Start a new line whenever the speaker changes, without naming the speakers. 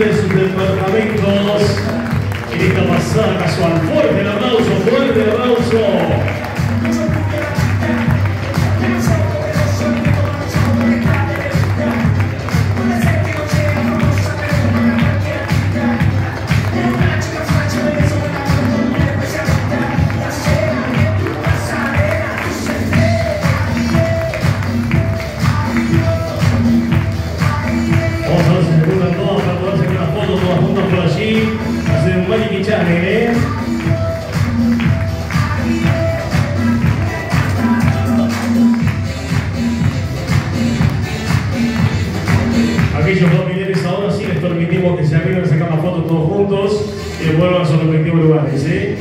de sus departamentos en esta pasada casual. Fuerte el aplauso, fuerte el aplauso. Aquellos familiares ahora sí les permitimos que se arriben a sacar la foto todos juntos y vuelvan a sus respectivos lugares, ¿eh?